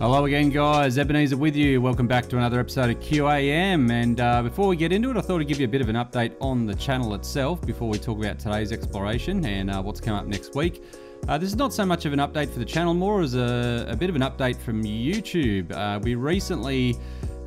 Hello again, guys. Ebenezer with you. Welcome back to another episode of QAM. And uh, before we get into it, I thought I'd give you a bit of an update on the channel itself before we talk about today's exploration and uh, what's come up next week. Uh, this is not so much of an update for the channel, more as a, a bit of an update from YouTube. Uh, we recently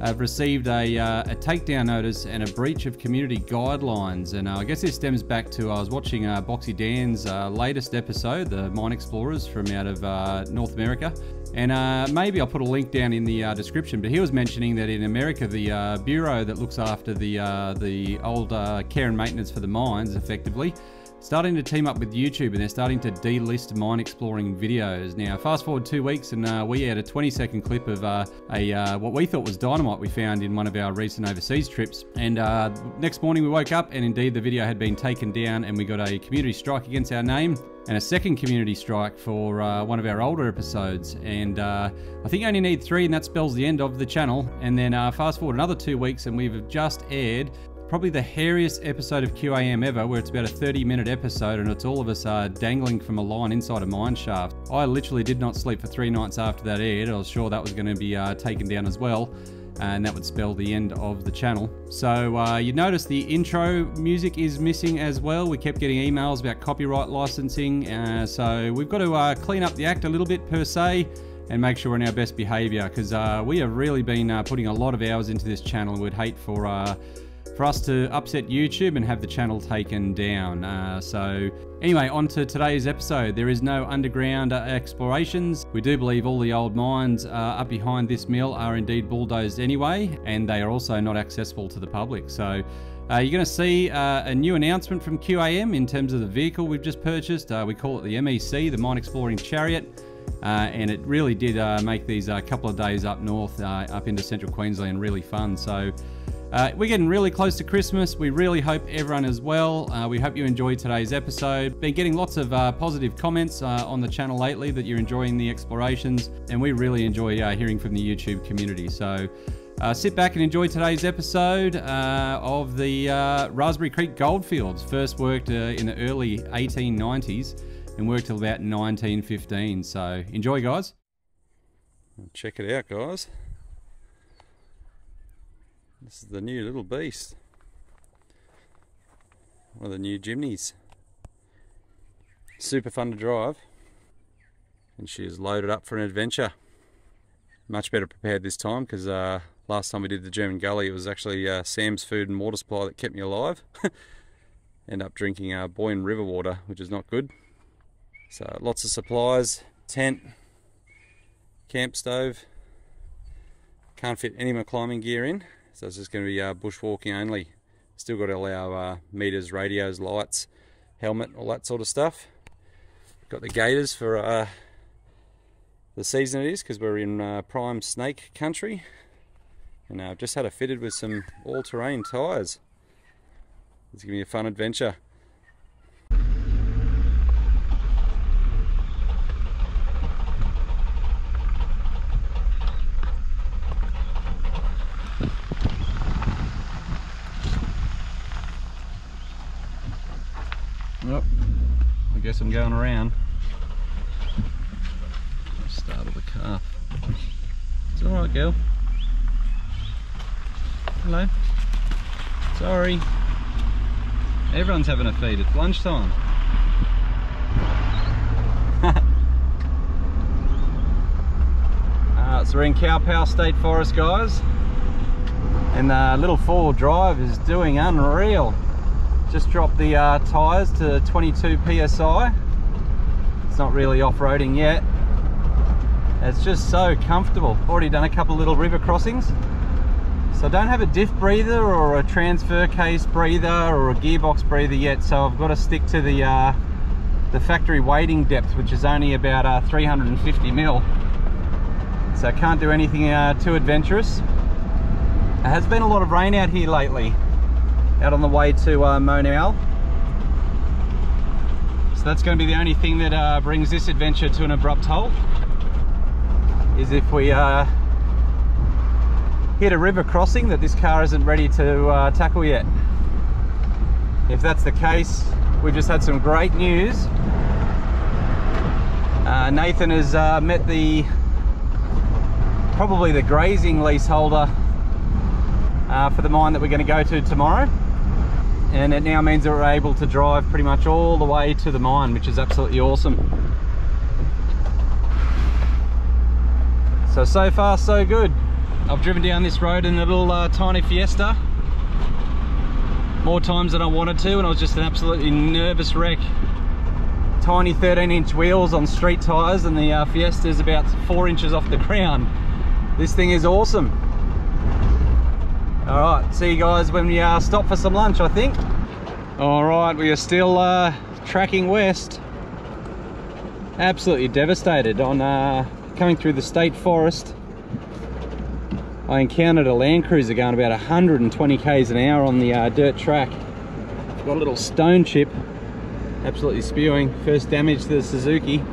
have received a, uh, a, takedown notice and a breach of community guidelines. And uh, I guess this stems back to I was watching uh, Boxy Dan's uh, latest episode, the Mine Explorers from out of uh, North America. And uh, maybe I'll put a link down in the description. But he was mentioning that in America, the bureau that looks after the the old care and maintenance for the mines, effectively, starting to team up with YouTube and they're starting to delist mine exploring videos. Now, fast forward two weeks and uh, we had a 20 second clip of uh, a uh, what we thought was dynamite we found in one of our recent overseas trips. And uh, next morning we woke up and indeed the video had been taken down and we got a community strike against our name and a second community strike for uh, one of our older episodes. And uh, I think I only need three, and that spells the end of the channel. And then uh, fast forward another two weeks, and we've just aired probably the hairiest episode of QAM ever, where it's about a 30 minute episode and it's all of us uh, dangling from a line inside a mine shaft. I literally did not sleep for three nights after that aired. I was sure that was going to be uh, taken down as well. And that would spell the end of the channel. So uh, you notice the intro music is missing as well. We kept getting emails about copyright licensing. Uh, so we've got to uh, clean up the act a little bit per se and make sure we're in our best behavior because uh, we have really been putting a lot of hours into this channel and we'd hate for for us to upset YouTube and have the channel taken down. Uh, so anyway, on to today's episode. There is no underground uh, explorations. We do believe all the old mines uh, up behind this mill are indeed bulldozed anyway, and they are also not accessible to the public. So uh, you're going to see uh, a new announcement from QAM in terms of the vehicle we've just purchased. Uh, we call it the MEC, the Mine Exploring Chariot. Uh, and it really did uh, make these uh, couple of days up north, up into central Queensland, really fun. So uh, we're getting really close to Christmas. We really hope everyone is well. Uh, we hope you enjoyed today's episode. Been getting lots of uh, positive comments uh, on the channel lately that you're enjoying the explorations, and we really enjoy uh, hearing from the YouTube community. So uh, sit back and enjoy today's episode of the Raspberry Creek Goldfields. First worked in the early 1890s and worked till about 1915. So enjoy, guys. Check it out, guys. This is the new little beast. One of the new Jimnys. Super fun to drive. And she is loaded up for an adventure. Much better prepared this time because uh, last time we did the German Gully it was actually uh, Sam's Food and Water Supply that kept me alive. End up drinking uh, Boyne River water which is not good. So lots of supplies, tent, camp stove. Can't fit any of my climbing gear in so it's just going to be uh, bushwalking only. Still got all our uh, meters, radios, lights, helmet, all that sort of stuff. Got the gaiters for uh, the season it is because we're in uh, prime snake country. And I've just had it fitted with some all-terrain tyres. It's going to be a fun adventure. I'm going around. Startle the calf. It's alright, girl. Hello. Sorry. Everyone's having a feed. It's lunchtime. uh, so we're in Kalpowar State Forest, guys. And the little four-wheel drive is doing unreal. Just dropped the uh, tyres to 22 psi. It's not really off-roading yet. It's just so comfortable. Already done a couple little river crossings. So I don't have a diff breather or a transfer case breather or a gearbox breather yet, so I've got to stick to the uh, the factory wading depth, which is only about uh, 350 mil. So I can't do anything uh, too adventurous. There has been a lot of rain out here lately out on the way to uh, Monal. So that's going to be the only thing that uh, brings this adventure to an abrupt halt is if we uh, hit a river crossing that this car isn't ready to uh, tackle yet. If that's the case, we've just had some great news. Uh, Nathan has uh, met the probably the grazing leaseholder uh, for the mine that we're going to go to tomorrow and it now means that we're able to drive pretty much all the way to the mine which is absolutely awesome. So so far so good. I've driven down this road in a little uh, tiny Fiesta. More times than I wanted to and I was just an absolutely nervous wreck. Tiny 13 inch wheels on street tires and the uh, Fiesta is about four inches off the ground. This thing is awesome all right see you guys when we uh, stop for some lunch i think. All right we are still uh, tracking west. Absolutely devastated on uh, coming through the state forest. I encountered a land cruiser going about 120 k's an hour on the uh, dirt track. Got a little stone chip absolutely spewing. First damage to the suzuki.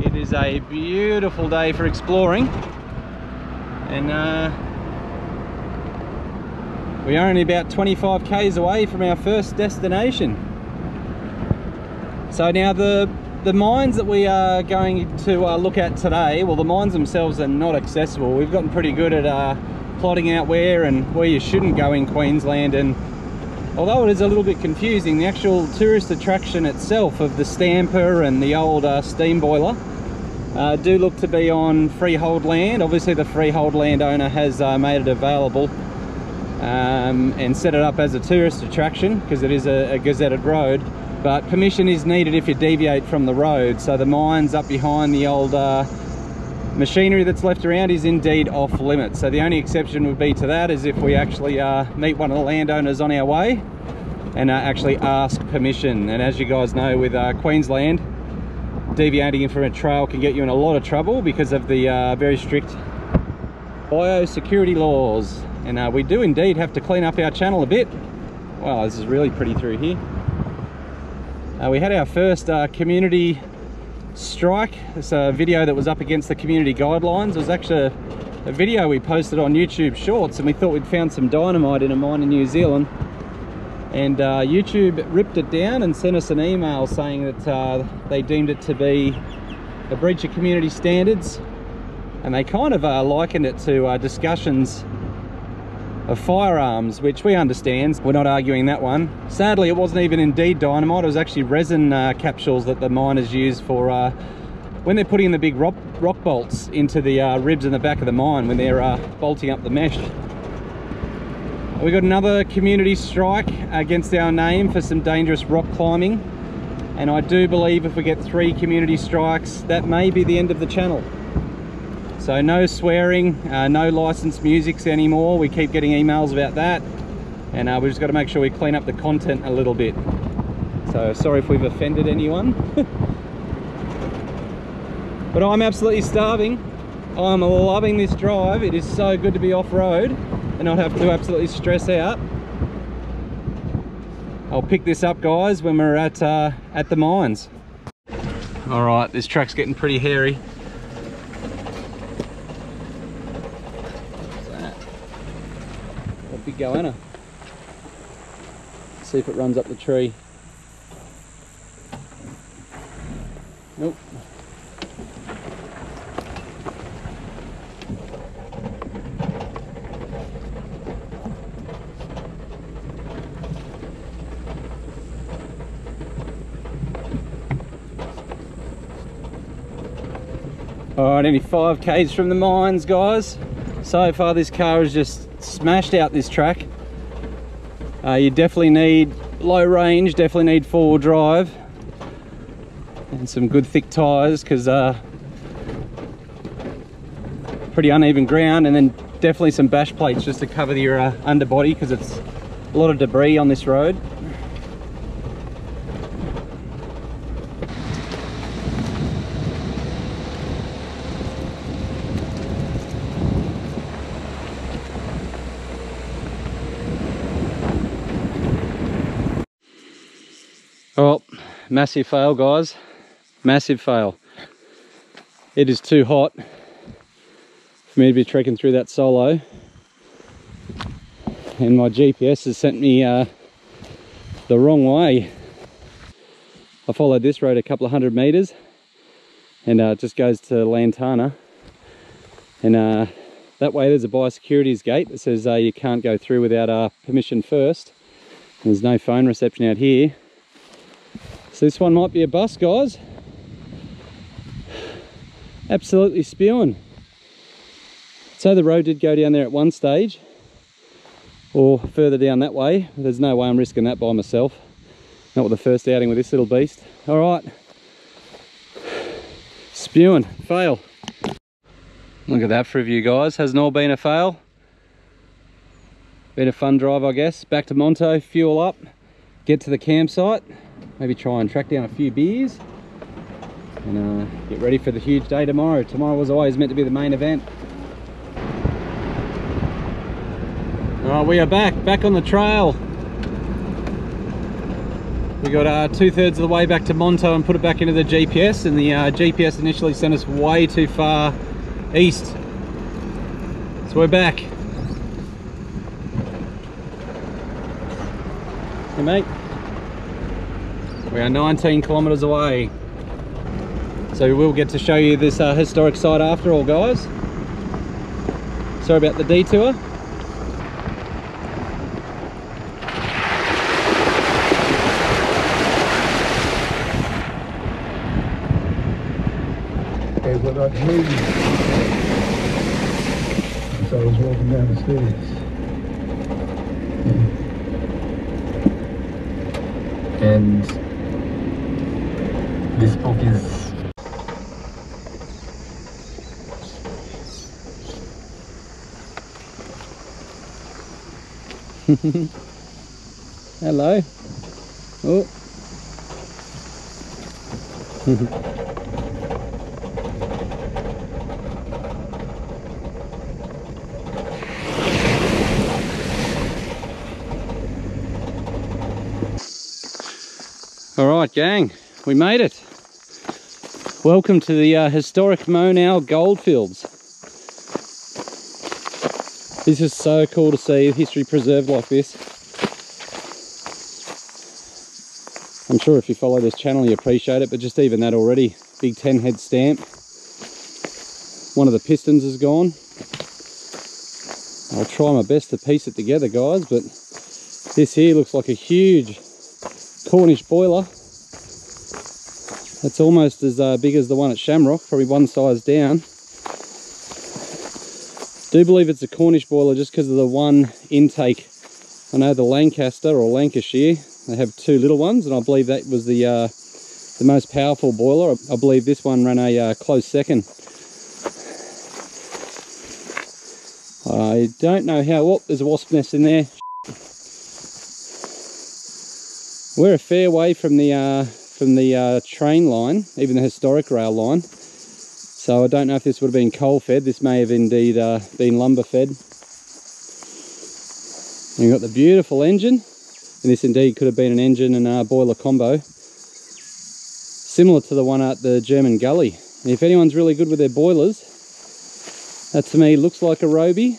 It is a beautiful day for exploring and uh, we are only about 25 k's away from our first destination. So now the the mines that we are going to uh, look at today well the mines themselves are not accessible. We've gotten pretty good at uh, plotting out where and where you shouldn't go in Queensland. And although it is a little bit confusing the actual tourist attraction itself of the stamper and the old uh, steam boiler uh, do look to be on freehold land. Obviously the freehold landowner has uh, made it available um, and set it up as a tourist attraction because it is a, a, gazetted road. But permission is needed if you deviate from the road. So the mines up behind the old uh, machinery that's left around is indeed off limits. So the only exception would be to that is if we actually uh, meet one of the landowners on our way and uh, actually ask permission. And as you guys know with uh, Queensland, deviating from a trail can get you in a lot of trouble because of the uh, very strict biosecurity laws. And uh, we do indeed have to clean up our channel a bit. Wow this is really pretty through here. Uh, we had our first uh, community strike. It's a video that was up against the community guidelines. It was actually a, a video we posted on YouTube shorts and we thought we'd found some dynamite in a mine in New Zealand and uh, YouTube ripped it down and sent us an email saying that uh, they deemed it to be a breach of community standards. And they kind of uh, likened it to uh, discussions of firearms which we understand. We're not arguing that one. Sadly it wasn't even indeed dynamite. It was actually resin uh, capsules that the miners use for uh, when they're putting the big rock, rock bolts into the ribs in the back of the mine when they're bolting up the mesh we got another community strike against our name for some dangerous rock climbing. And I do believe if we get three community strikes, that may be the end of the channel. So no swearing, uh, no licensed musics anymore. We keep getting emails about that. And uh, we've just got to make sure we clean up the content a little bit. So sorry if we've offended anyone. but I'm absolutely starving. I'm loving this drive. It is so good to be off-road and not have to absolutely stress out. I'll pick this up guys when we're at uh, at the mines. All right, this track's getting pretty hairy. What's that? A big goanna. See if it runs up the tree. Nope. All right, only five Ks from the mines, guys. So far, this car has just smashed out this track. Uh, you definitely need low range, definitely need four-wheel drive and some good thick tires because uh, pretty uneven ground and then definitely some bash plates just to cover your uh, underbody because it's a lot of debris on this road. Well, massive fail guys, massive fail. It is too hot for me to be trekking through that solo. And my GPS has sent me uh, the wrong way. I followed this road a couple of hundred meters and uh, it just goes to Lantana. And uh, that way there's a biosecurities gate that says uh, you can't go through without uh, permission first. There's no phone reception out here. So this one might be a bus, guys. Absolutely spewing. So the road did go down there at one stage or further down that way. There's no way I'm risking that by myself. Not with the first outing with this little beast. All right. Spewing, fail. Look at that for view guys. Hasn't all been a fail. Been a fun drive I guess. Back to Monto, fuel up, get to the campsite, maybe try and track down a few beers and uh, get ready for the huge day tomorrow. Tomorrow was always meant to be the main event. All right, we are back, back on the trail. We got uh, two thirds of the way back to Monto and put it back into the GPS and the uh, GPS initially sent us way too far east. So we're back. Hey mate. We are 19 kilometers away. So we will get to show you this uh, historic site after all guys. Sorry about the detour. Okay. So I was walking down the stairs. and this book is Hello. Oh. All right, gang, we made it. Welcome to the uh, historic Monal goldfields. This is so cool to see history preserved like this. I'm sure if you follow this channel you appreciate it, but just even that already, big 10 head stamp. One of the pistons is gone. I'll try my best to piece it together guys, but this here looks like a huge Cornish boiler. That's almost as uh, big as the one at Shamrock, probably one size down. Do believe it's a Cornish boiler just because of the one intake. I know the Lancaster or Lancashire, they have two little ones, and I believe that was the uh, the most powerful boiler. I believe this one ran a uh, close second. I don't know how. Oh, there's a wasp nest in there. We're a fair way from the uh, from the uh, train line, even the historic rail line. So I don't know if this would have been coal fed. This may have indeed uh, been lumber fed. And you've got the beautiful engine, and this indeed could have been an engine and uh, boiler combo, similar to the one at the German Gully. And if anyone's really good with their boilers, that to me looks like a Robey.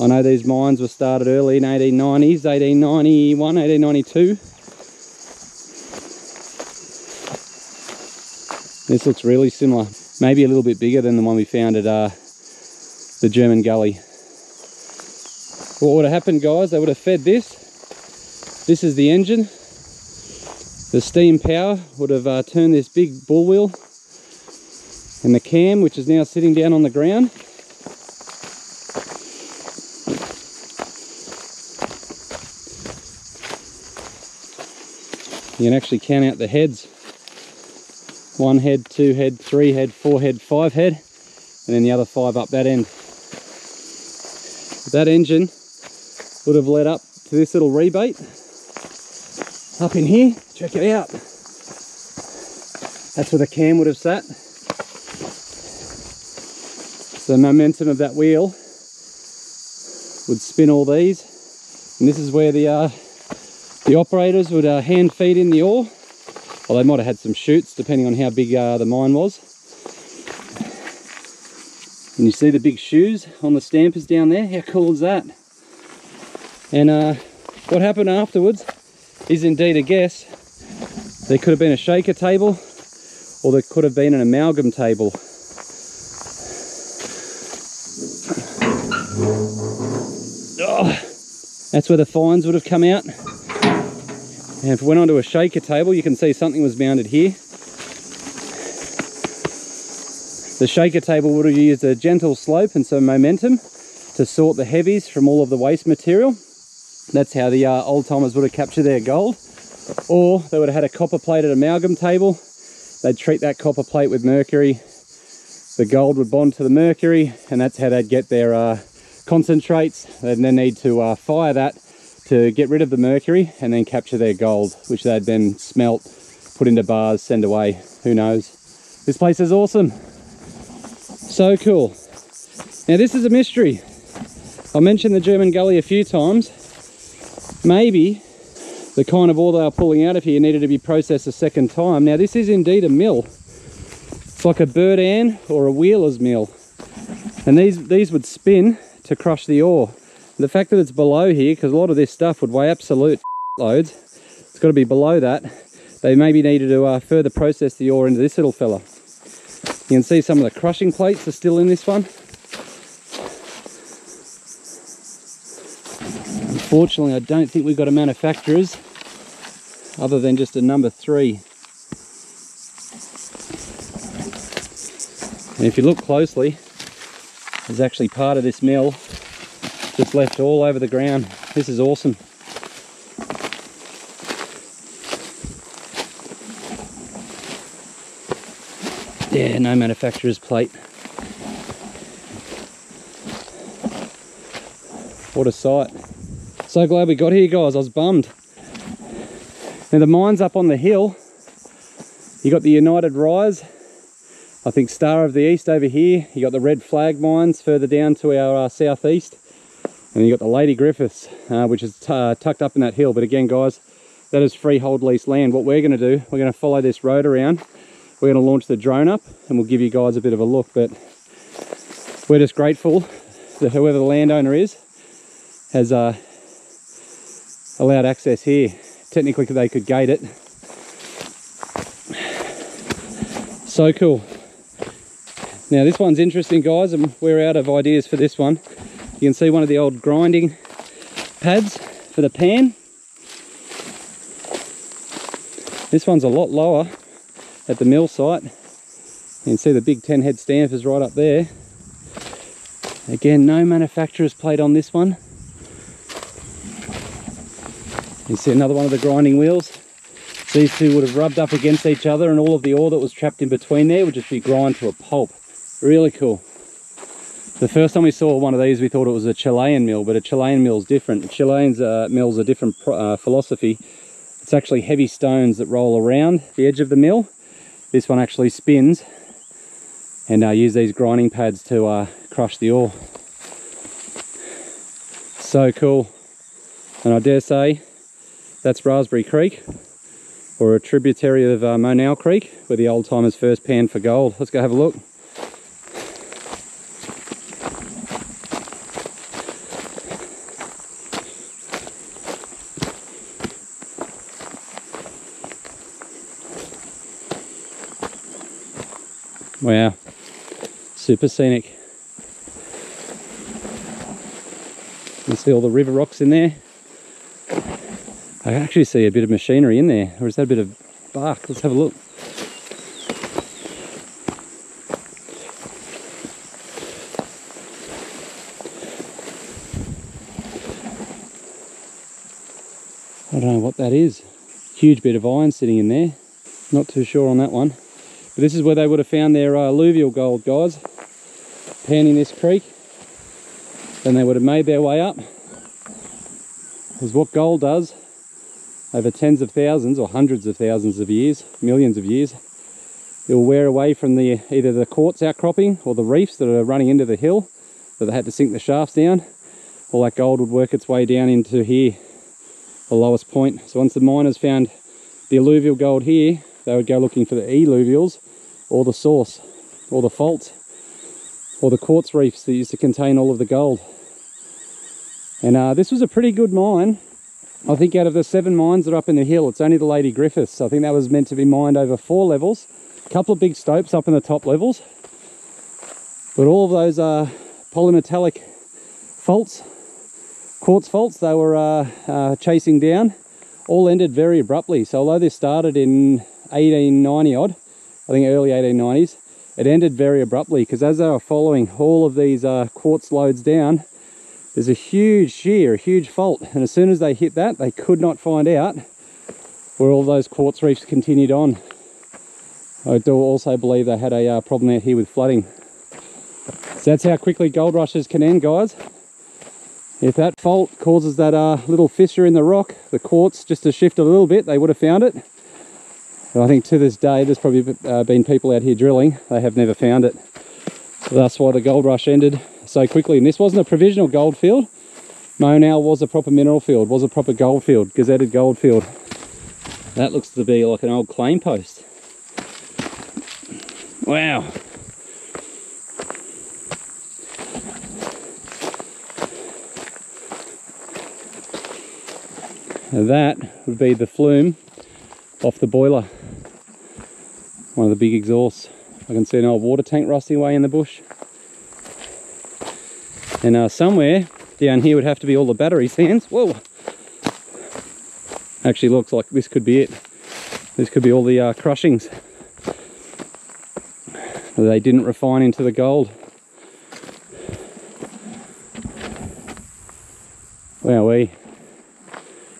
I know these mines were started early in 1890s, 1891, 1892. This looks really similar, maybe a little bit bigger than the one we found at uh, the German Gully. What would have happened guys, they would have fed this. This is the engine. The steam power would have uh, turned this big bull wheel and the cam which is now sitting down on the ground you can actually count out the heads one head two head three head four head five head and then the other five up that end. That engine would have led up to this little rebate. Up in here check it out. That's where the cam would have sat. So the momentum of that wheel would spin all these. And this is where the uh, the operators would uh, hand feed in the ore well, they might have had some chutes depending on how big uh, the mine was. And you see the big shoes on the stampers down there? How cool is that? And uh, what happened afterwards is indeed a guess. There could have been a shaker table or there could have been an amalgam table. Oh, that's where the fines would have come out. And if we went onto a shaker table, you can see something was mounted here. The shaker table would have used a gentle slope and some momentum to sort the heavies from all of the waste material. That's how the uh, old timers would have captured their gold. Or they would have had a copper plated amalgam table. They'd treat that copper plate with mercury. The gold would bond to the mercury and that's how they'd get their uh, concentrates. They'd then need to uh, fire that to get rid of the mercury and then capture their gold, which they'd then smelt, put into bars, send away, who knows. This place is awesome. So cool. Now this is a mystery. I mentioned the German Gully a few times. Maybe the kind of ore they are pulling out of here needed to be processed a second time. Now this is indeed a mill. It's like a Berdan or a Wheeler's mill. And these, these would spin to crush the ore. The fact that it's below here, because a lot of this stuff would weigh absolute loads, it's got to be below that. They maybe needed to uh, further process the ore into this little fella. You can see some of the crushing plates are still in this one. Unfortunately, I don't think we've got a manufacturer's other than just a number three. And if you look closely, there's actually part of this mill just left all over the ground. This is awesome. Yeah, no manufacturer's plate. What a sight. So glad we got here, guys. I was bummed. Now the mine's up on the hill. You got the United Rise, I think Star of the East over here. You got the Red Flag mines further down to our uh, southeast. And you got the Lady Griffiths, uh, which is uh, tucked up in that hill. But again, guys, that is freehold lease land. What we're gonna do, we're gonna follow this road around. We're gonna launch the drone up and we'll give you guys a bit of a look. But we're just grateful that whoever the landowner is has uh, allowed access here. Technically, they could gate it. So cool. Now this one's interesting guys and we're out of ideas for this one. You can see one of the old grinding pads for the pan. This one's a lot lower at the mill site. You can see the big 10 head stampers right up there. Again, no manufacturer's plate on this one. You see another one of the grinding wheels. These two would have rubbed up against each other and all of the ore that was trapped in between there would just be ground to a pulp. Really cool. The first time we saw one of these, we thought it was a Chilean mill, but a Chilean mill is different. Chilean's uh, mill's a different uh, philosophy. It's actually heavy stones that roll around the edge of the mill. This one actually spins and uh, use these grinding pads to uh, crush the ore. So cool. And I dare say that's Raspberry Creek or a tributary of uh, Monal Creek where the old timers first panned for gold. Let's go have a look. Wow, super scenic. You see all the river rocks in there. I can actually see a bit of machinery in there, or is that a bit of bark? Let's have a look. I don't know what that is. Huge bit of iron sitting in there. Not too sure on that one. But this is where they would have found their uh, alluvial gold, guys. Panning this creek. Then they would have made their way up. Because what gold does over tens of thousands or hundreds of thousands of years, millions of years, it will wear away from the either the quartz outcropping or the reefs that are running into the hill that they had to sink the shafts down. All that gold would work its way down into here, the lowest point. So once the miners found the alluvial gold here, they would go looking for the eluvials or the source or the faults or the quartz reefs that used to contain all of the gold. And uh, this was a pretty good mine. I think out of the seven mines that are up in the hill, it's only the Lady Griffiths. I think that was meant to be mined over four levels. A couple of big stopes up in the top levels. But all of those uh, polymetallic faults, quartz faults they were uh, uh, chasing down all ended very abruptly. So although this started in 1890 odd, I think early 1890s, it ended very abruptly because as they were following all of these uh, quartz lodes down, there's a huge shear, a huge fault. And as soon as they hit that, they could not find out where all those quartz reefs continued on. I do also believe they had a uh, problem out here with flooding. So that's how quickly gold rushes can end, guys. If that fault causes that uh, little fissure in the rock, the quartz just to shift a little bit, they would have found it. And I think to this day, there's probably uh, been people out here drilling, they have never found it. So that's why the gold rush ended so quickly. And this wasn't a provisional gold field. Monal was a proper mineral field, was a proper gold field, gazetted gold field. That looks to be like an old claim post. Wow. that would be the flume off the boiler. One of the big exhausts. I can see an old water tank rusting away in the bush. And uh, somewhere down here would have to be all the battery sands. Whoa! Actually looks like this could be it. This could be all the uh, crushings. They didn't refine into the gold. Wow, we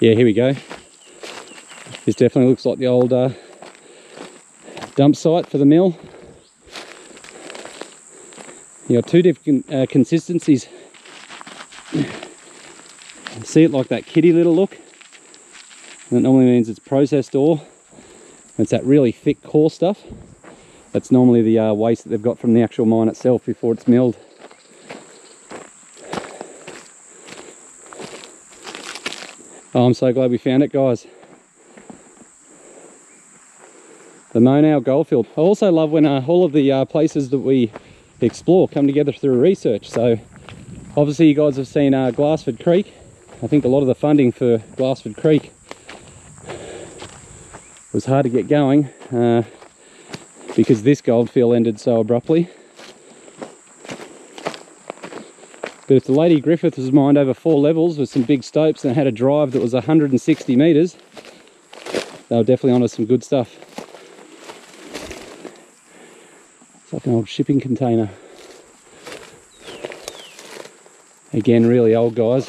yeah, here we go. This definitely looks like the old uh, dump site for the mill. You got two different uh, consistencies. See it like that kitty little look? That normally means it's processed ore. It's that really thick core stuff. That's normally the uh, waste that they've got from the actual mine itself before it's milled. Oh, I'm so glad we found it, guys. The Monal Goldfield. I also love when uh, all of the uh, places that we explore come together through research. So obviously you guys have seen uh, Glassford Creek. I think a lot of the funding for Glassford Creek was hard to get going uh, because this goldfield ended so abruptly. But if the Lady Griffith was mined over four levels with some big stopes and had a drive that was 160 metres, they were definitely onto some good stuff. It's like an old shipping container. Again, really old guys.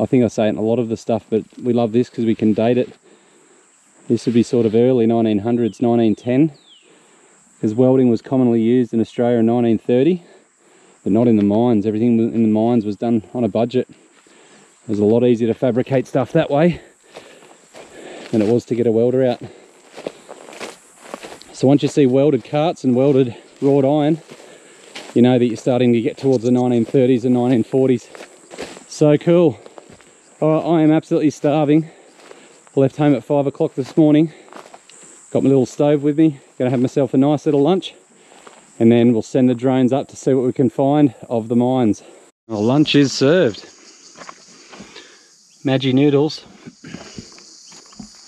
I think I say it in a lot of the stuff, but we love this because we can date it. This would be sort of early 1900s, 1910, because welding was commonly used in Australia in 1930 but not in the mines. Everything in the mines was done on a budget. It was a lot easier to fabricate stuff that way than it was to get a welder out. So once you see welded carts and welded wrought iron, you know that you're starting to get towards the 1930s and 1940s. So cool. Oh, I am absolutely starving. I left home at five o'clock this morning. Got my little stove with me. Gonna have myself a nice little lunch and then we'll send the drones up to see what we can find of the mines. Well, lunch is served. Maggi noodles.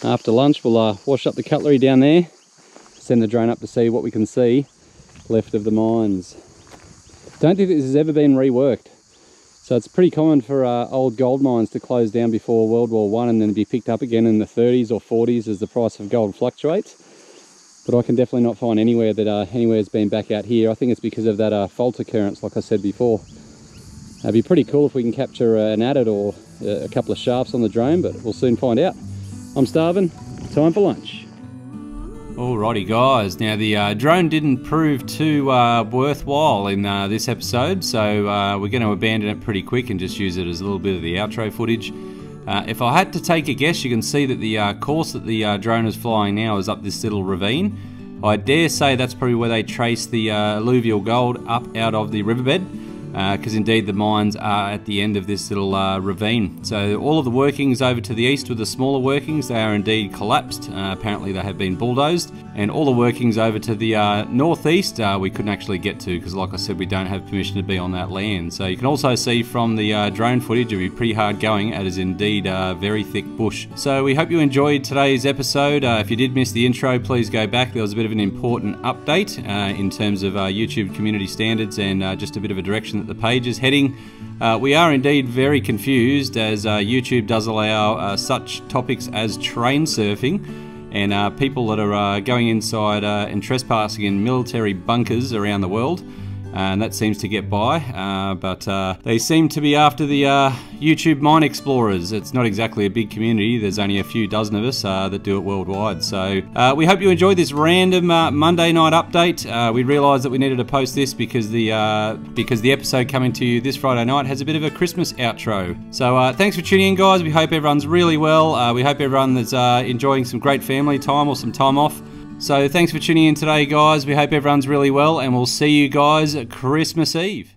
After lunch we'll uh, wash up the cutlery down there, send the drone up to see what we can see left of the mines. Don't think this has ever been reworked. So it's pretty common for uh, old gold mines to close down before World War One and then be picked up again in the 30s or 40s as the price of gold fluctuates but I can definitely not find anywhere that uh, anywhere's been back out here. I think it's because of that uh, fault occurrence, like I said before. It'd be pretty cool if we can capture uh, an adit or uh, a couple of shafts on the drone, but we'll soon find out. I'm starving, time for lunch. Alrighty guys, now the uh, drone didn't prove too uh, worthwhile in uh, this episode, so uh, we're going to abandon it pretty quick and just use it as a little bit of the outro footage. Uh, if I had to take a guess, you can see that the uh, course that the drone is flying now is up this little ravine. I dare say that's probably where they trace the alluvial gold up out of the riverbed because uh, indeed the mines are at the end of this little uh, ravine. So all of the workings over to the east with the smaller workings, they are indeed collapsed. Uh, apparently they have been bulldozed. And all the workings over to the uh, northeast uh, we couldn't actually get to because like I said we don't have permission to be on that land. So you can also see from the uh, drone footage it'll be pretty hard going. It is indeed very thick bush. So we hope you enjoyed today's episode. if you did miss the intro please go back. There was a bit of an important update in terms of YouTube community standards and just a bit of a direction that the page is heading. Uh, we are indeed very confused as uh, YouTube does allow uh, such topics as train surfing and uh, people that are uh, going inside and trespassing in military bunkers around the world and that seems to get by. Uh, but uh, they seem to be after the uh, YouTube mine explorers. It's not exactly a big community. There's only a few dozen of us uh, that do it worldwide. So uh, we hope you enjoyed this random uh, Monday night update. we realised that we needed to post this because the because the episode coming to you this Friday night has a bit of a Christmas outro. So thanks for tuning in, guys. We hope everyone's really well. we hope everyone is enjoying some great family time or some time off. So thanks for tuning in today, guys. We hope everyone's really well, and we'll see you guys at Christmas Eve.